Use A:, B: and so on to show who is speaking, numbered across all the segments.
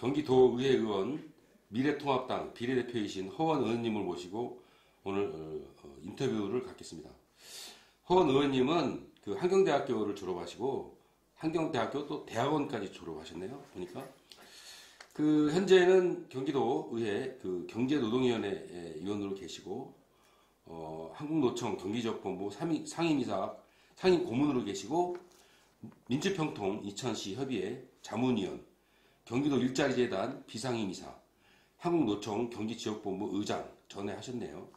A: 경기도의회 의원 미래통합당 비례대표이신 허원 의원님을 모시고 오늘 어, 어, 인터뷰를 갖겠습니다. 허원 의원님은 그 한경대학교를 졸업하시고 한경대학교 또 대학원까지 졸업하셨네요. 보니까 그 현재는 경기도 의회 그 경제노동위원회 위원으로 계시고 어, 한국노총 경기지역본부 상임, 상임이사 상임 고문으로 계시고 민주평통 이천시 협의회 자문위원 경기도 일자리재단 비상임이사 한국노총 경기지역본부 의장 전에 하셨네요.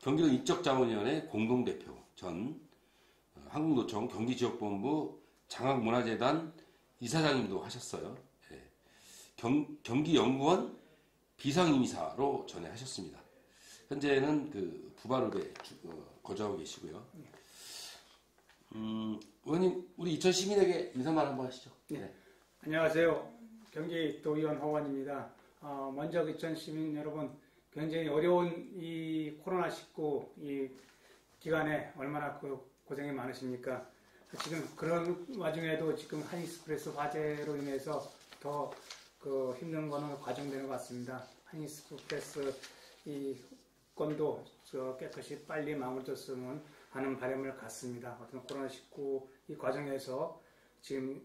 A: 경기도 인적자원위원회 공동대표 전 어, 한국노총 경기지역본부 장학문화재단 이사장님도 하셨어요. 예. 경, 경기연구원 비상임이사로 전에 하셨습니다. 현재는 그 부바르베 어, 거주하고 계시고요. 음, 의원님, 우리 이천 시민에게 인사말 한번 하시죠.
B: 네. 안녕하세요. 경기도의원 허원입니다. 어, 먼저 이천 시민 여러분, 굉장히 어려운 이 코로나19 이 기간에 얼마나 그 고생이 많으십니까? 지금 그런 와중에도 지금 한익스프레스 화재로 인해서 더 그 힘든 거는 과정되는 것 같습니다. 한익스프레스 이 건도 깨끗이 빨리 마무리됐으면 하는 바람을 갖습니다. 어떤 코로나19 이 과정에서 지금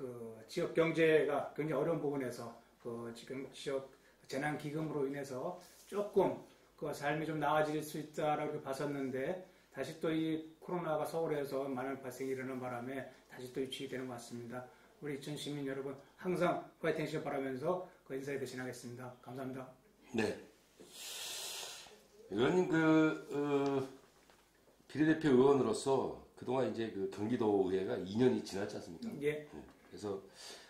B: 그 지역 경제가 굉장히 어려운 부분에서 그 지금 지역 재난 기금으로 인해서 조금 그 삶이 좀 나아질 수 있다라고 봤었는데 다시 또 이 코로나가 서울에서 많은 발생이 일어나는 바람에 다시 또 유치가 되는 것 같습니다. 우리 이천 시민 여러분 항상 화이팅 하시길 바라면서 그 인사에 대신하겠습니다. 감사합니다.
A: 네. 의원님 그 어, 비례대표 의원으로서 그동안 이제 그 경기도 의회가 2년이 지났지 않습니까?
B: 예.
A: 네. 그래서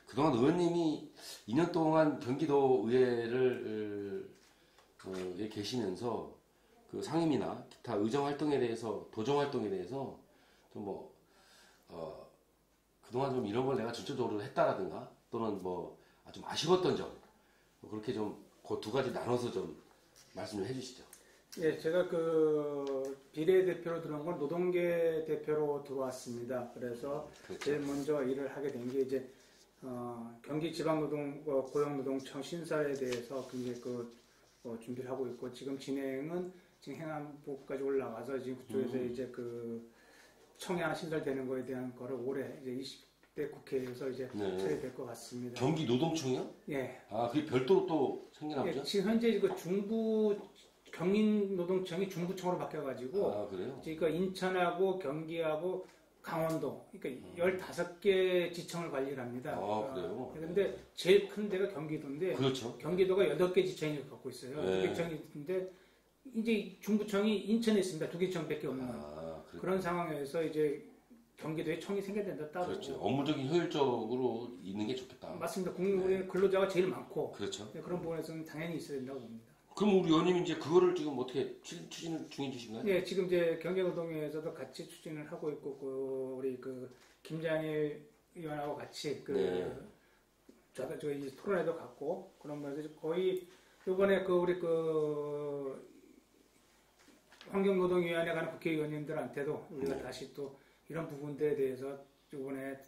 A: 그동안 의원님이 2년 동안 경기도 의회를 어, 에 계시면서 그 상임이나 기타 의정 활동에 대해서 도정 활동에 대해서 좀뭐 어, 그동안 좀 이런 걸 내가 전체적으로 했다라든가 또는 뭐 좀 아쉬웠던 점뭐 그렇게 좀 그 두 가지 나눠서 좀 말씀을 해주시죠.
B: 예, 제가 그 비례대표로 들어온 건 노동계 대표로 들어왔습니다. 그래서 그렇죠. 제일 먼저 일을 하게 된 게 이제 어, 경기 지방노동 어, 고용노동청 신사에 대해서 굉장히 그 어, 준비를 하고 있고 지금 진행은 지금 행안부까지 올라가서 지금 그쪽에서 음. 이제 그 하나 신설되는 거에 대한 거를 올해 이제 20대 국회에서 이제 네. 처리될 것 같습니다.
A: 경기 노동청이요?
B: 예.
A: 아, 그게 별도로 또 보죠? 예,
B: 지금 현재 그 중부 경인노동청이 중부청으로 바뀌어가지고
A: 아?
B: 그러니까 인천하고 경기하고 강원도 그러니까 음. 15개 지청을 관리를 합니다.
A: 아, 그래요?
B: 그런데 제일 큰 데가 경기도인데
A: 그렇죠.
B: 경기도가 8개 지청을 갖고 있어요. 네. 2개 지청이 있는데 이제 중부청이 인천에 있습니다. 두개 지청밖에 없는 아, 그런 상황에서 이제 경기도에 청이 생겨야 된다 따로.
A: 그렇죠. 업무적인 효율적으로 있는 게 좋겠다.
B: 맞습니다. 국민 네. 근로자가 제일 많고
A: 그렇죠.
B: 네, 그런 부분에서는 당연히 있어야 된다고 봅니다.
A: 그럼 우리 의원님 이제 그거를 지금 어떻게 추진 중이신가요?
B: 네, 지금 이제 경제노동위에서도 같이 추진을 하고 있고, 그 우리 그 김장일 의원하고 같이 그 네. 저, 저희 토론회도 갖고 그런 면에서 거의 이번에 그 우리 그 환경노동위원회 가는 국회의원님들한테도 우리가 네. 다시 또 이런 부분들에 대해서 이번에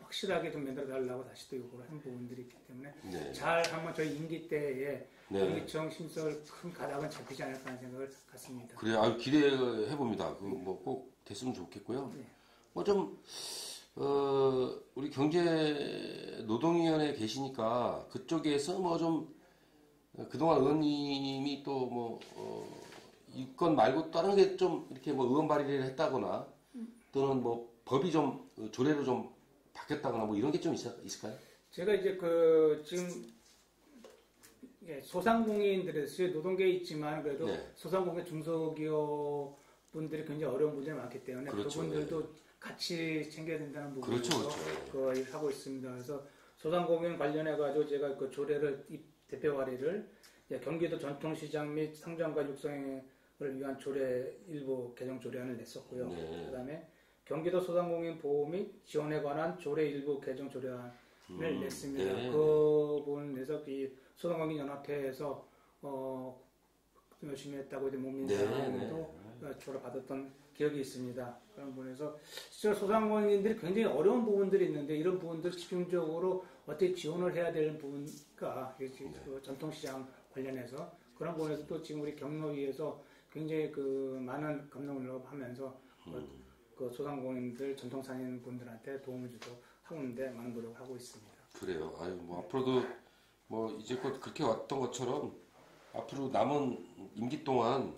B: 확실하게 좀 만들어 달라고 다시 또 요구를 한 부분들이 있기 때문에 네. 잘 한번 저희 임기 때에 네. 경기청 신설 큰 가닥은 잡히지 않을까 하는 생각을 갖습니다.
A: 그래, 아 기대해 봅니다. 그뭐꼭 됐으면 좋겠고요. 네. 뭐좀 어, 우리 경제 노동위원회에 계시니까 그쪽에서 뭐 좀 그동안 의원님이 또뭐 어, 이건 말고 다른 게 좀 이렇게 뭐 의원 발의를 했다거나 또는 뭐 법이 좀 조례로 좀 바뀌었다거나 뭐 이런 게 좀 있을까요?
B: 제가 이제 그 지금 예, 소상공인들에서 노동계에 있지만 그래도 네. 소상공인 중소기업 분들이 굉장히 어려운 분들이 많기 때문에 그렇죠. 그분들도 네. 같이 챙겨야 된다는 부분에서 그렇죠, 그렇죠. 그 하고 있습니다. 그래서 소상공인 관련해 가지고 제가 그 조례를 대표 발의를 경기도 전통시장 및 상장과 육성을 위한 조례 일부 개정 조례안을 냈었고요. 네. 그다음에 경기도 소상공인 보호 및 지원에 관한 조례 일부 개정 조례안을 음, 냈습니다. 네. 그 부분에서 이 소상공인 연합회에서 어 열심히 했다고 이제 몸민사에도 네, 네. 조례 받았던 기억이 있습니다. 그런 부분에서 실제로 소상공인들이 굉장히 어려운 부분들이 있는데 이런 부분들 집중적으로 어떻게 지원을 해야 되는 부분과 그 전통시장 관련해서 그런 부분에서 또 지금 우리 경로위에서 굉장히 그 많은 감독을 하면서 그, 그 소상공인들 전통상인 분들한테 도움을 주도록 하는데 많은 노력을 하고 있습니다.
A: 그래요. 아유 뭐 앞으로도 뭐 이제껏 그렇게 왔던 것처럼 앞으로 남은 임기 동안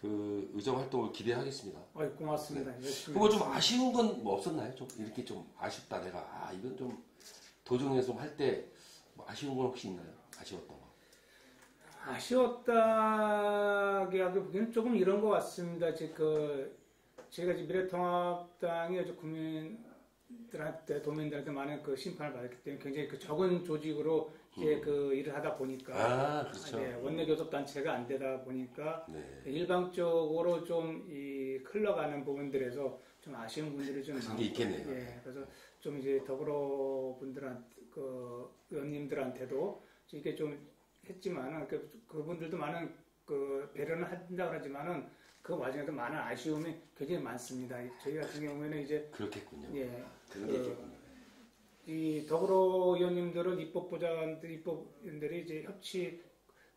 A: 그 의정 활동을 기대하겠습니다.
B: 어, 고맙습니다. 열심히
A: 그거 좀 아쉬운 건 뭐 없었나요? 좀 이렇게 좀 아쉽다 내가 아 이건 좀 도정에서 할때 뭐 아쉬운 건 혹시 있나요? 아쉬웠던 거.
B: 아쉬웠다기 하기보기는 조금 이런 것 같습니다. 즉, 그, 제가 지금 미래통합당이 아주 국민들한테, 도민들한테 많은 그 심판을 받았기 때문에 굉장히 그 적은 조직으로 이제 그 일을 하다 보니까.
A: 아 그렇죠.
B: 네, 원내 교섭 단체가 안 되다 보니까
A: 네.
B: 일방적으로 좀 이 흘러가는 부분들에서 좀 아쉬운 분들이
A: 좀게 있겠네요.
B: 예, 그래서 좀 이제 더불어 분들한테 그 의원님들한테도 이게 좀 했지만은 그 그분들도 많은 그 배려는 한다 그러지만은 그 와중에도 많은 아쉬움이 굉장히 많습니다. 저희 같은 경우에는 이제
A: 그렇겠군요.
B: 예,
A: 그런
B: 게그
A: 있겠군요.
B: 이 더불어 의원님들은 입법보좌관들 입법인들이 이제 협치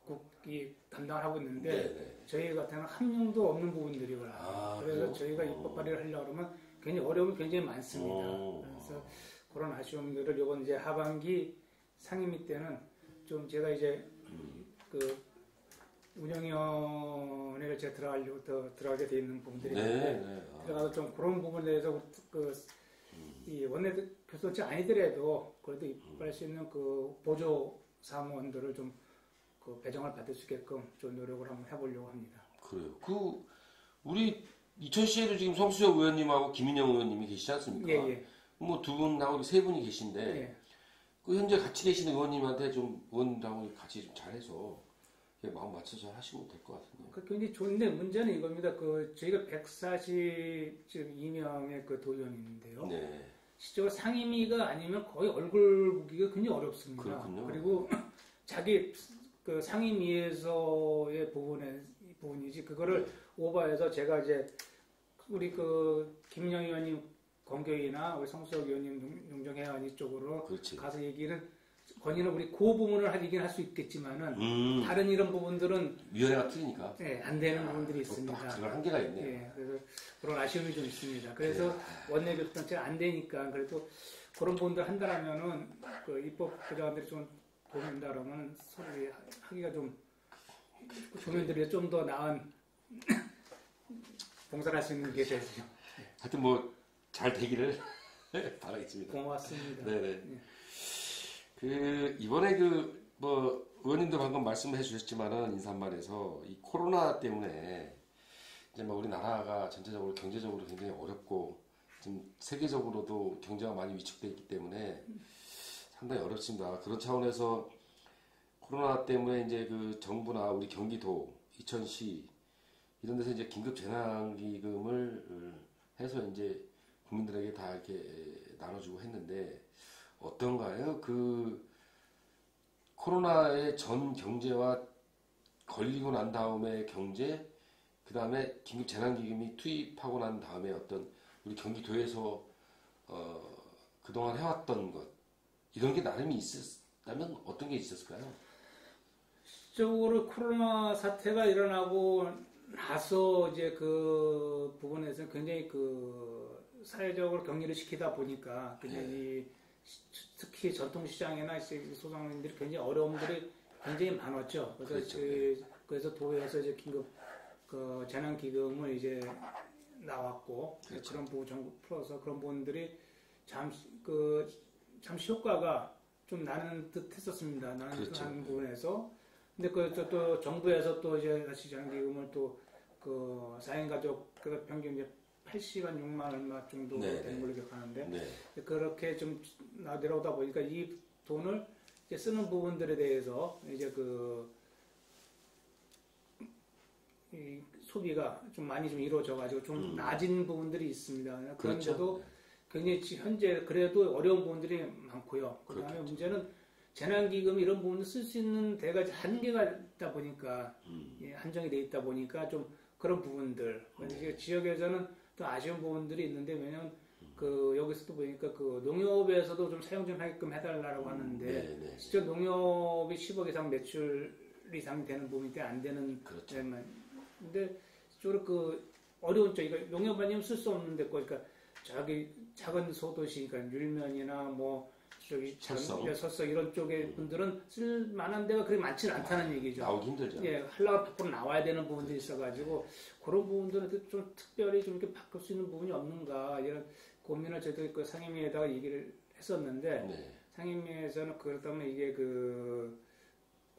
B: 국이 담당을 하고 있는데
A: 네, 네.
B: 저희 같은 경우는 한 명도 없는 부분들이거나
A: 아,
B: 그래서
A: 그래요?
B: 저희가
A: 어.
B: 입법 발의를 하려고 그러면 굉장히 어려움이 굉장히 많습니다.
A: 어.
B: 그래서 그런 아쉬움들을 이번 이제 하반기 상임위 때는 좀 제가 이제 그 운영위원회를 제가 들어가려고 더 들어가게 돼 있는 부분들이
A: 네,
B: 있는데
A: 네. 아,
B: 들어가서 좀 그런 부분에 대해서 그, 이 원내 교섭지 아니더라도 그래도 입할 수 있는 그 보조 사무원들을 좀 그 배정을 받을 수 있게끔 좀 노력을 한번 해보려고 합니다.
A: 그래요. 그 우리 이천시에도 지금 성수혁 의원님하고 김인영 의원님이 계시지 않습니까?
B: 예, 예.
A: 뭐 두 분하고 세 분이 계신데
B: 예.
A: 그 현재 같이 계시는 의원님한테 좀 의원하고 같이 좀 잘해서 마음 맞춰서 하시면 될 것 같은데요.
B: 그 굉장히 좋은데 문제는 이겁니다. 그 저희가 142명의 그 도의원인데요.
A: 네.
B: 실제로 상임위가 아니면 거의 얼굴 보기가 굉장히 어렵습니다.
A: 그렇군요.
B: 그리고 자기 그 상임위에서의 부분에 부분이지 그거를 오버해서 제가 이제 우리 그 김영 의원님 권교위나 우리 성수혁 의원님 용- 용정혜 의원님 쪽으로
A: 그렇지.
B: 가서 얘기는 건의는 우리 그 부분을 할 얘기는 할수 있겠지만은
A: 음,
B: 다른 이런 부분들은
A: 위원회가 틀리니까
B: 예, 안 되는
A: 아,
B: 부분들이
A: 또
B: 있습니다.
A: 그런 한계가 있네요.
B: 예, 그래서 그런 아쉬움이 좀 있습니다. 그래서 원내교섭단체가 안 되니까 그래도 그런 부분들 한다라면은 그 입법 부장들이 좀 도움된다 그러면 서로 하기가 좀 조민들이 좀 더 나은 봉사를 할수 있는 게 되죠.
A: 하여튼 뭐 잘 되기를 바라겠습니다.
B: 고맙습니다.
A: 네네. 그 이번에 그 뭐 의원님도 방금 말씀해 주셨지만은 인사말에서 이 코로나 때문에 이제 뭐 우리나라가 전체적으로 경제적으로 굉장히 어렵고 지금 세계적으로도 경제가 많이 위축돼 있기 때문에 상당히 어렵습니다. 그런 차원에서 코로나 때문에 이제 그 정부나 우리 경기도, 이천시 이런 데서 이제 긴급 재난기금을 어, 해서 이제 국민들에게 다 이렇게 나눠주고 했는데 어떤가요? 그 코로나의 전 경제와 걸리고 난 다음에 경제, 그 다음에 긴급 재난기금이 투입하고 난 다음에 어떤 우리 경기도에서 어, 그동안 해왔던 것 이런 게 나름이 있었다면 어떤 게 있었을까요?
B: 실적으로 코로나 사태가 일어나고 나서 이제 그 부분에서 굉장히 그 사회적으로 격리를 시키다 보니까 굉장히 시- 특히 전통시장이나 이제 소상인들이 굉장히 어려움들이 굉장히 많았죠. 그래서
A: 그렇죠.
B: 그- 그래서 도에서 이제 긴급 그 재난기금을 이제 나왔고
A: 그렇죠.
B: 그런 부분 정부 풀어서 그런 부분들이 잠시 그 잠시 효과가 좀 나는 듯 했었습니다. 나는
A: 그렇죠.
B: 듯한 부분에서 근데 그 또 정부에서 또 이제 다시 재난기금을 또 그 4인 가족 그 평균 이제 8시간 6만 얼마 정도
A: 네,
B: 되는
A: 네.
B: 걸로 기억하는데
A: 네.
B: 그렇게 좀 나- 내려오다 보니까 이 돈을 이제 쓰는 부분들에 대해서 이제 그, 이 소비가 좀 많이 좀 이루어져 가지고 좀
A: 음.
B: 낮은 부분들이 있습니다.
A: 그렇죠.
B: 그런데도 굉장히 지- 현재 그래도 어려운 부분들이 많고요. 그 다음에
A: 그렇겠죠.
B: 문제는 재난기금 이런 부분을 쓸 수 있는 데가 한계가 있다 보니까
A: 음.
B: 예, 한정이 돼 있다 보니까 좀 그런 부분들. 이제 지역에서는 또 아쉬운 부분들이 있는데 왜냐면 그 여기서도 보니까 그 농협에서도 좀 사용 좀 하게끔 해달라고 하는데
A: 네, 네.
B: 실제 농협이 10억 이상 매출 이상 되는 부분이 안 되는
A: 그렇죠.
B: 데만 근데 저로 그 어려운 쪽 이거 농협 아니면 쓸 수 없는 데 거니까 저기 작은 소도시 그러니까 율면이나 뭐 저기 예, 설성 이런 쪽의 분들은 쓸 만한 데가 그렇게 많지는 않다는 얘기죠.
A: 나오기 힘들죠.
B: 예, 하려면 밖으로 나와야 되는 부분들이 있어가지고 그런 부분들은 좀 특별히 좀 이렇게 바꿀 수 있는 부분이 없는가 이런 고민을 저희도 그 상임위에다가 얘기를 했었는데
A: 네.
B: 상임위에서는 그렇다면 이게 그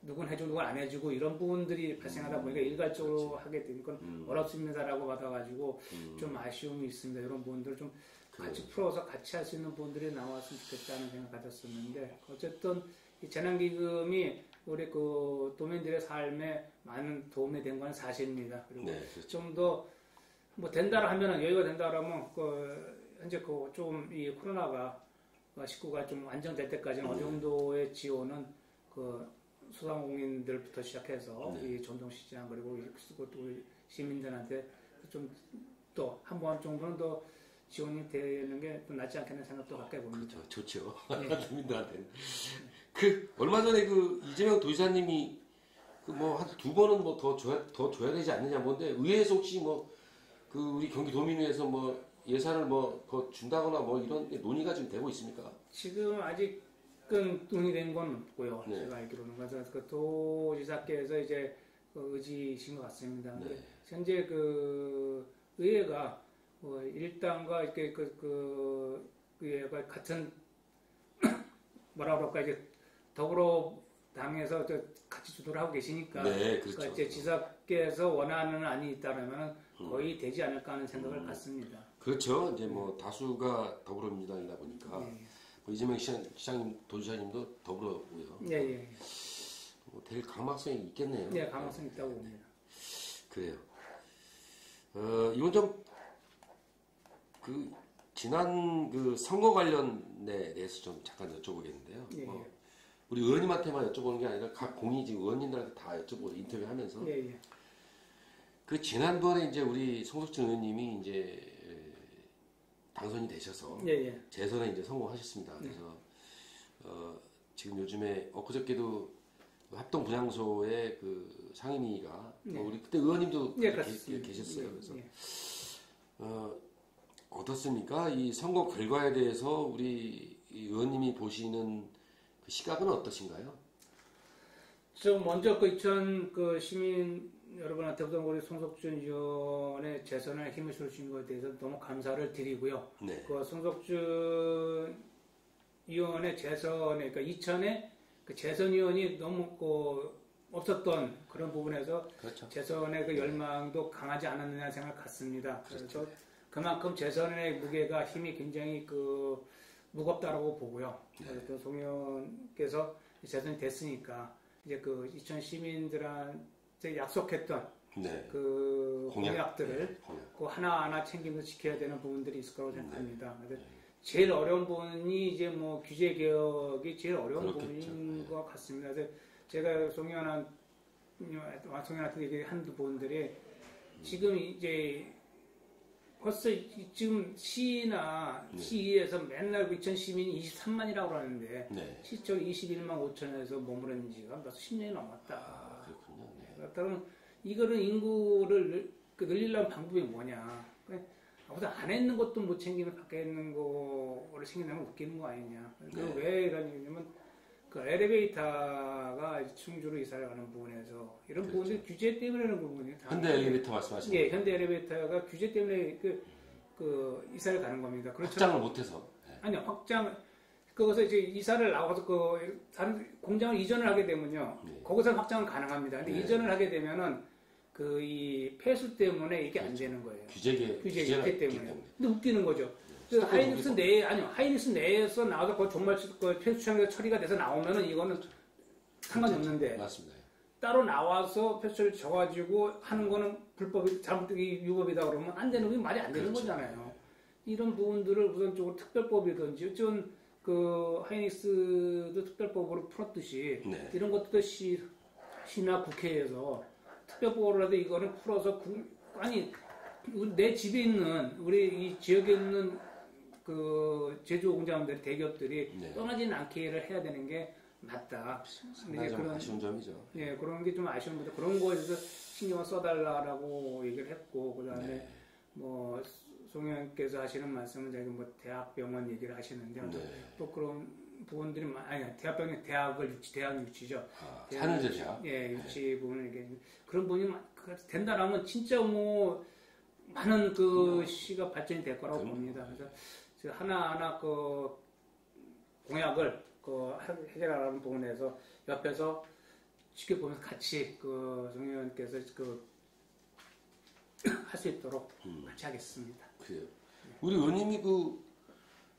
B: 누군 해주고 누군 안 해주고 이런 부분들이 발생하다 보니까 일괄적으로 하게 되니까
A: 음.
B: 어렵습니다라고 받아가지고
A: 음.
B: 좀 아쉬움이 있습니다. 이런 부분들 좀. 같이 풀어서 같이 할 수 있는 부분들이 나왔으면 좋겠다는 생각 가졌었는데 어쨌든 이 재난기금이 우리 그 도민들의 삶에 많은 도움이 된 건 사실입니다. 그리고
A: 네, 그렇죠.
B: 좀더 뭐 된다라 하면은 여유가 된다라면 그 현재 그 좀 이 코로나가 19가 좀 안정될 때까지는 어느 정도의 지원은 그 소상공인들부터 시작해서
A: 네.
B: 이 전통시장 그리고 또 우리 시민들한테 좀 또 한 번 정도는 더 지원이 되는 게좀 낫지 않겠는 생각도 갖게 봅니다.
A: 그렇죠. 좋죠.
B: 네.
A: 주민들한테는. 그 얼마 전에 그 이재명 도지사님이 그 뭐 한 두 번은 뭐 더 줘야 더 줘야 되지 않느냐 뭔데 의회에서 혹시 뭐 그 우리 경기 도민위에서 뭐 예산을 뭐 더 준다거나 뭐 이런 논의가 지금 되고 있습니까?
B: 지금 아직은 논의된 건 없고요.
A: 네.
B: 제가 알기로는 그래서 그 도지사께서 이제 그 의지신 것 같습니다.
A: 네.
B: 현재 그 의회가 뭐 일당과 이렇게 그, 그 의회가 같은 뭐라 그럴까 이제 더불어 당에서 저 같이 주도를 하고 계시니까
A: 네,
B: 그러니까
A: 그렇죠.
B: 이제 지사께서 원하는 안이 있다면 거의 되지 않을까 하는 생각을 갖습니다.
A: 그렇죠. 이제 뭐 다수가 더불어민주당이다 보니까
B: 예,
A: 뭐 이재명 시장, 시장님 도지사님도 더불어고요.
B: 예, 예.
A: 뭐 될 가망성이 있겠네요.
B: 네, 가능성 이 있다고 봅니다.
A: 그래요. 어, 이건 좀, 그, 지난 그 선거 관련에 대해서 좀 잠깐 여쭤보겠는데요.
B: 예,
A: 뭐, 우리 의원님한테만 여쭤보는 게 아니라 각 공이 지금 의원님들한테 다 여쭤보고 인터뷰하면서
B: 예, 예.
A: 그 지난번에 이제 우리 송석진 의원님이 이제 에, 당선이 되셔서
B: 예, 예.
A: 재선에 이제 성공하셨습니다. 그래서 어, 지금 요즘에 엊그저께도 그 합동 분향소의 그 상임위가 또
B: 네.
A: 우리 그때 의원님도
B: 예,
A: 계-.
B: 예,
A: 그래서
B: 예.
A: 어, 어떻습니까? 이 선거 결과에 대해서 우리 이 의원님이 보시는 그 시각은 어떠신가요?
B: 저 먼저 그 2000, 그 시민 여러분한테부터 우리 송석준 의원의 재선에 힘을 실으신 것에 대해서 너무 감사를 드리고요.
A: 네.
B: 그 송석준 의원의 재선에, 그러니까 2000에 그 재선 의원이 너무 그 없었던 그런 부분에서
A: 그렇죠.
B: 재선의 그 열망도 강하지 않았느냐 생각 같습니다. 그래서 그만큼 재선의 무게가 힘이 굉장히 그 무겁다라고 보고요. 그래서 또 송영께서 재선이 됐으니까 이제 그2000 시민들한테 약속했던
A: 네.
B: 그
A: 공약.
B: 공약들을
A: 네.
B: 그 하나하나 챙기면서 지켜야 되는 부분들이 있을 거라고 생각합니다. 그래서 제일 어려운 부분이 이제 뭐 규제 개혁이 제일 어려운
A: 그렇겠죠.
B: 부분인 것 같습니다. 그래서 제가 송영한 송영한테 얘기한 부분들이 지금 이제 벌써 이- 지금 시나
A: 네.
B: 시에서 맨날 2000 시민이 23만이라고 하는데
A: 네.
B: 실적 21만 5천에서 머무른 지가 벌써 10년이 넘었다.
A: 아, 그렇군요. 네.
B: 그렇다면 이거는 인구를 늘, 그 늘리려는 방법이 뭐냐? 아무도 안 했는 것도 못 챙기는 밖에 있는 거를 챙긴다면 웃기는 거 아니냐? 그리고
A: 네.
B: 왜 이런 얘기냐면 그 엘리베이터가 충주로 이사를 가는 부분에서 이런 부분들이 규제 때문에 그런 부분이에요.
A: 그렇죠. 현대 엘리베이터 말씀하시는
B: 예, 현대 엘리베이터가 규제 때문에 그, 그 이사를 가는 겁니다. 그렇죠?
A: 확장을 못해서. 네.
B: 아니요, 확장. 거기서 이제 이사를 나와서 그 다른 공장을 이전을 하게 되면요.
A: 네.
B: 거기서 확장은 가능합니다. 근데
A: 네.
B: 이전을 하게 되면은 그 이 폐수 때문에 이게 안 되는 거예요.
A: 규제계
B: 규제 있기
A: 있기
B: 때문에. 근데 웃기는 거죠. 그 하이닉스 내 아니요 하이닉스 내에서 나와서 그 정말 그 폐수처리가 처리가 돼서 나오면은 이거는 상관이 없는데
A: 맞습니다.
B: 따로 나와서 폐수처리 져가지고 하는 거는 불법이 잘못 유법이다 그러면 안 되는 게 말이 안 되는
A: 그렇죠.
B: 거잖아요. 이런 부분들을 우선적으로 특별법이든지 어쨌든 그 하이닉스도 특별법으로 풀었듯이
A: 네.
B: 이런 것도 시, 시나 국회에서 특별법으로라도 이거는 풀어서 국- 아니 내 집에 있는 우리 이 지역에 있는 그 제조 공장들 대기업들이
A: 네.
B: 떠나지는 않기를 해야 되는 게 맞다. 이제
A: 좀
B: 그런
A: 아쉬운 점이죠.
B: 예 그런 게 좀 아쉬운 건데 그런 거에 대해서 신경을 써달라라고 얘기를 했고 그다음에
A: 네.
B: 뭐 송영께서 하시는 말씀은 저기 뭐 대학병원 얘기를 하시는데
A: 네.
B: 또 그런 부분들이 많- 아니 대학병원 대학을 유치 대학 유치죠.
A: 아, 산후제
B: 유치,
A: 대학.
B: 예 유치 부분을 이게 그런 부분이 마- 그 된다라면 진짜 뭐 많은 그 시가 발전이 될 거라고
A: 그럼요.
B: 봅니다. 그래서 하나 하나 그 공약을 그 해결하는 부분에서 옆에서 지켜보면서 같이 그송 의원께서 그 할 수 있도록
A: 음.
B: 같이 하겠습니다.
A: 그래요. 우리 의원님이 그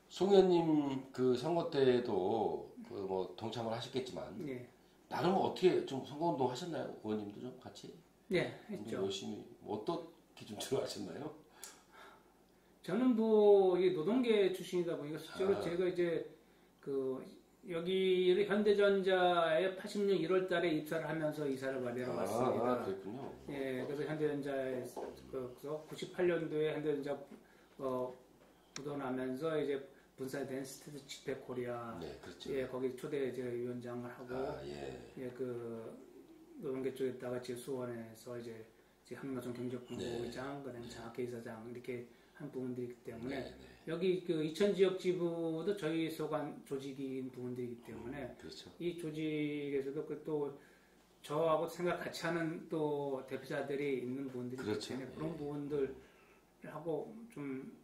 A: 송현님 그 선거 때도 그 뭐 동참을 하셨겠지만
B: 예,
A: 나름 어떻게 좀 선거운동 하셨나요? 의원님도 좀 같이
B: 예,
A: 좀
B: 했죠.
A: 열심히 뭐 어떻게 좀 들어가셨나요?
B: 저는 뭐이 노동계 출신이다 보니까 실제로
A: 아.
B: 제가 이제 그 여기를 현대전자에 80년 1월 달에 입사를 하면서 이사를 받으러 왔습니다.
A: 아, 그랬군요.
B: 예, 그래서 현대전자에서 98년도에 현대전자 어, 묻어나면서 이제 분사된 스테드 집회 코리아
A: 네, 그렇죠.
B: 예, 거기 초대 이제 위원장을 하고
A: 아, 예.
B: 예, 그 노동계 쪽에다가 지금 수원에서 이제 지금 한명종 경제본부장, 그다음에 장학회 이사장 이렇게 한 부분들이기 때문에
A: 네, 네.
B: 여기 그 이천 지역 지부도 저희 소관 조직인 부분들이기 때문에
A: 그렇죠.
B: 이 조직에서도 그또 저하고 생각 같이 하는 또 대표자들이 있는 부분들이
A: 그렇죠.
B: 때문에 그런
A: 예.
B: 부분들 하고 좀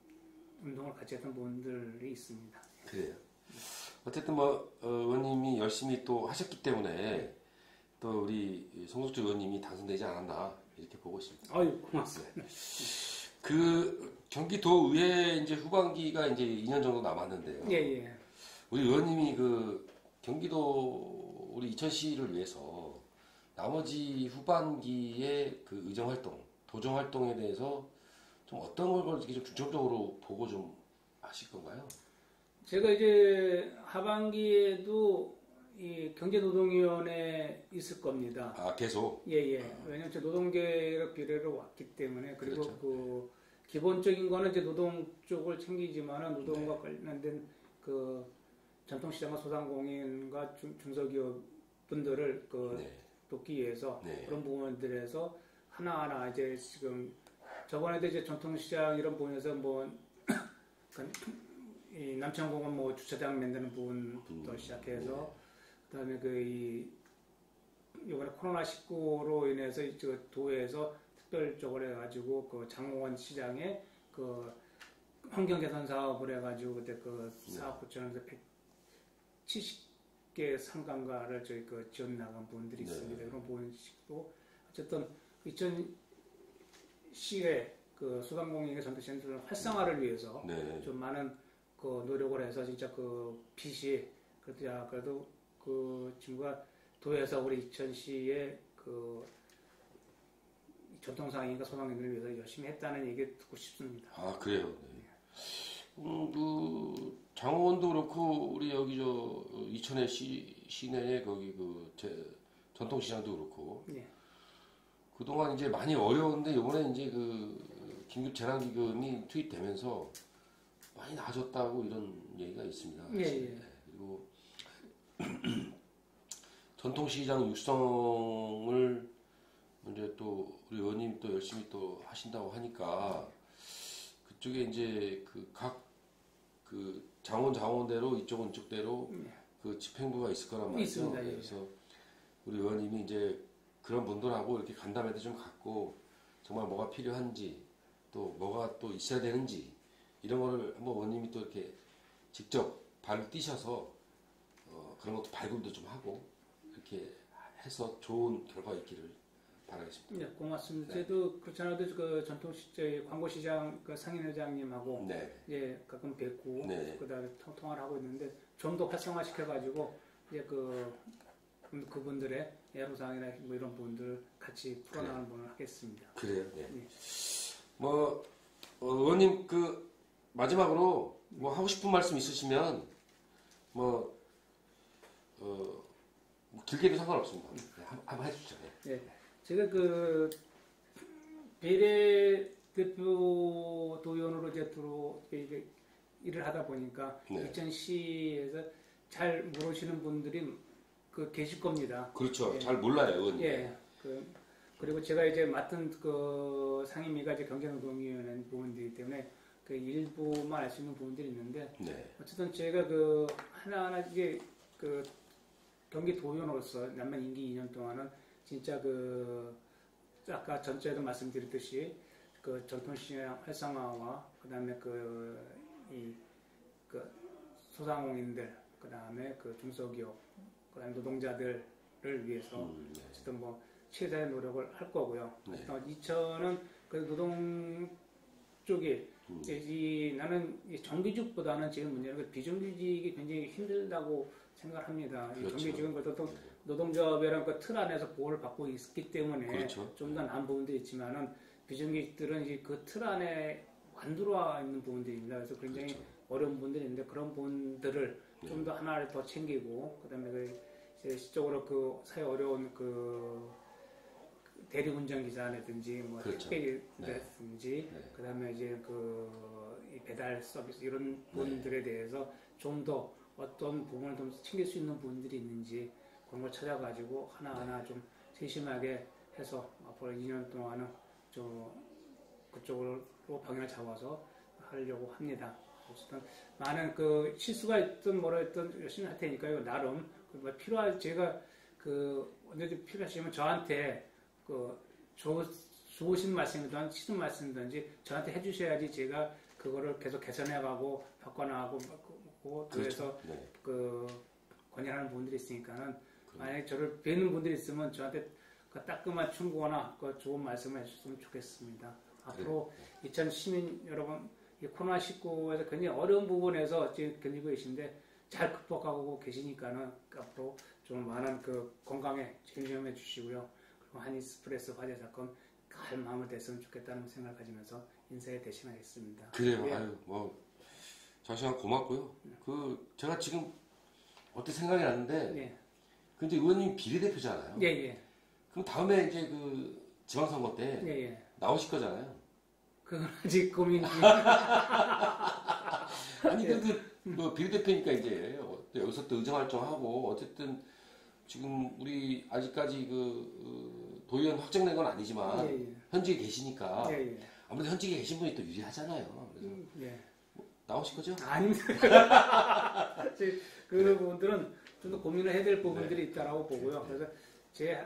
B: 운동을 같이 했던 부분들이 있습니다.
A: 그래요. 어쨌든 뭐 어, 의원님이 열심히 또 하셨기 때문에 또 우리 송석주 의원님이 당선되지 않았나 이렇게 보고 있습니다.
B: 아유 고맙습니다.
A: 그 경기도 의회 이제 후반기가 이제 2년 정도 남았는데요.
B: 예 예.
A: 우리 의원님이 그 경기도 우리 이천시를 위해서 나머지 후반기에 그 의정 활동, 도정 활동에 대해서 좀 어떤 걸 이렇게 좀 중점적으로 보고 좀 하실 건가요?
B: 제가 이제 하반기에도 이 경제노동위원회 있을 겁니다.
A: 아 계속
B: 예예. 왜냐면 제 노동계를 비례로 왔기 때문에 그리고
A: 그렇죠.
B: 그 기본적인 거는 이제 노동 쪽을 챙기지만은 노동과 관련된 그 전통시장과 소상공인과 중, 중소기업 분들을 그
A: 네,
B: 돕기 위해서
A: 네.
B: 그런 부분들에서 하나하나 이제 지금 저번에도 이제 전통시장 이런 부분에서 뭐 그, 이 남천공원 뭐 주차장 만드는 부분부터
A: 음,
B: 시작해서 그다음에 그이 이번에 코로나 19로 인해서 저 도에서 특별적으로 해가지고 그 장공원 시장에 그 환경 개선 사업을 해가지고 그때 그 사업 구청에서 170개 상가가를 저희 그 지원 나간 부분들이
A: 네.
B: 있습니다. 그런 부분식도 어쨌든 2010에 그 소상공인의 전투센터를 활성화를 위해서
A: 네,
B: 좀 많은 그 노력을 해서 진짜 그 빚이 그래도 야 그래도 그 친구가 도에서 우리 이천시의 그 전통상인과 소상인들을 위해서 열심히 했다는 얘기 듣고 싶습니다.
A: 아 그래요. 네. 음, 그 장원도 그렇고 우리 여기 저 이천의 시 시내에 거기 그 제, 전통시장도 그렇고
B: 예.
A: 그동안 이제 많이 어려웠는데 이번에 이제 그 긴급 재난기금이 투입되면서 많이 나아졌다고 이런 얘기가 있습니다.
B: 예. 예.
A: 네. 그리고 전통시장 육성을 이제 또 우리 의원님 또 열심히 또 하신다고 하니까 그쪽에 이제 그 각그 장원 장원대로 이쪽은 이쪽대로 그 집행부가 있을 거란 말이죠.
B: 예. 있습니다, 예.
A: 그래서 우리 의원님이 이제 그런 분들하고 이렇게 간담회도 좀 갖고 정말 뭐가 필요한지 또 뭐가 또 있어야 되는지 이런 거를 한번 의원님이 또 이렇게 직접 발을 뛰셔서 어, 그런 것도 발굴도 좀 하고 이렇게 해서 좋은 결과 있기를 바라겠습니다.
B: 네, 고맙습니다.
A: 네.
B: 저도 그렇지 않아도 그 전통시 저희 광고 시장 그 상인 회장님하고
A: 네.
B: 이제 가끔 뵙고
A: 네.
B: 그다음에 통- 통화를 하고 있는데 좀 더 활성화 시켜가지고 이제 그 그- 그분들의 애로사항이나 뭐 이런 부분들 같이 풀어나가는 부분을 하겠습니다.
A: 그래요. 네.
B: 네.
A: 뭐 어, 의원님 그 마지막으로 뭐 하고 싶은 말씀 있으시면 뭐 어, 뭐 길게도 상관없습니다. 네, 한- 한번 해주시죠. 네.
B: 네, 제가 그 비례대표 도의원으로 이제 들어 이게 일을 하다 보니까
A: 네.
B: 이천시에서 잘 모르시는 분들이 그 계실 겁니다.
A: 그렇죠.
B: 예.
A: 잘 몰라요, 의원님.
B: 예. 그, 그리고 제가 이제 맡은 그 상임위가 이제 경제노동위원회 부분이기 때문에 그 일부만 알 수 있는 부분들이 있는데
A: 네.
B: 어쨌든 제가 그 하나하나 이게 그 경기 도의원으로서 남만 임기 2년 동안은 진짜 그 아까 전체에도 말씀드렸듯이 그 전통시장 활성화와 그다음에 그이그 소상공인들 그다음에 그 중소기업 그다음에 노동자들을 위해서
A: 음, 네.
B: 어쨌든 뭐 최대의 노력을 할 거고요.
A: 네.
B: 어, 2천은 그 노동 쪽이
A: 음.
B: 이 나는 이 정규직보다는 지금 문제는 그 비정규직이 굉장히 힘들다고 생각합니다. 이
A: 그렇죠.
B: 정규직은 그래도 노동조합이라는 그틀 안에서 보호를 받고 있기 때문에
A: 그렇죠.
B: 좀더 나은 부분도 있지만은 비정규직들은 그 틀 안에 안 들어와 있는 부분들입니다. 그래서 굉장히
A: 그렇죠.
B: 어려운 부분들이 있는데 그런 부분들을
A: 네.
B: 좀더 하나를 더 챙기고 그다음에 그 이제 시적으로 그 사회 어려운 그 대리운전 기사라든지 뭐
A: 그렇죠.
B: 택배라든지
A: 네.
B: 그다음에 이제 그이 배달 서비스 이런 부분들에 대해서 좀더 어떤 부분을 좀 챙길 수 있는 부분들이 있는지 그런 걸 찾아가지고 하나하나 좀 세심하게 해서 앞으로 2년 동안은 좀 그쪽으로 방향을 잡아서 하려고 합니다. 어쨌든 많은 그 실수가 있든 뭐라 했든 열심히 할 테니까요. 나름 뭐 필요할 제가 그 언제든 필요하시면 저한테 그 좋, 좋으신 말씀이든 싫은 말씀이든지 저한테 해주셔야지 제가 그거를 계속 개선해가고 바꿔나가고 뭐 그래서
A: 그렇죠. 네.
B: 그 권유하는 분들이 있으니까는 만약에 저를 뵈는 분들이 있으면 저한테 그 따끔한 충고나 그 좋은 말씀을 해주셨으면 좋겠습니다. 앞으로 2000 시민 여러분 이 코로나 19에서 굉장히 어려운 부분에서 지금 견디고 계신데 잘 극복하고 계시니까는 앞으로 좀 많은 그 건강에 조심해 주시고요. 그리고 한이스프레스 화재 사건 갈 마음을 냈으면 좋겠다는 생각을 가지면서 인사에 대신하겠습니다.
A: 그래요.
B: 예.
A: 아유, 뭐, 자신한 고맙고요. 그, 제가 지금, 어떻게 생각이 났는데,
B: 예,
A: 근데 의원님 비례대표잖아요.
B: 예, 예,
A: 그럼 다음에 이제 그, 지방선거 때
B: 예, 예.
A: 나오실 거잖아요.
B: 그건 아직 고민 중.
A: 아니, 그, 그, 뭐, 비례대표니까 이제, 여기서 또 의정활동하고, 어쨌든, 지금 우리 아직까지 그, 어, 도의원 확정된 건 아니지만,
B: 예, 예.
A: 현직에 계시니까,
B: 예, 예.
A: 아무래도 현직에 계신 분이 또 유리하잖아요. 그래서
B: 음, 예.
A: 나오실 거죠?
B: 아닙니다. 그 부분들은 좀 더 고민을 해야 될 부분들이 있다라고 보고요. 그래서 제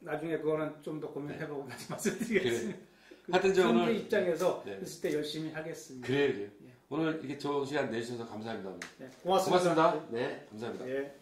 B: 나중에 그거는 좀 더 고민해보고 다시 말씀드리겠습니다. 그
A: 하여튼 저 오늘-
B: 입장에서
A: 네.
B: 있을 때 열심히 하겠습니다.
A: 그래요, 그래요.
B: 예.
A: 오늘 이렇게 좋은 시간 내주셔서 감사합니다.
B: 네, 고맙습니다.
A: 고맙습니다. 네, 감사합니다.
B: 예.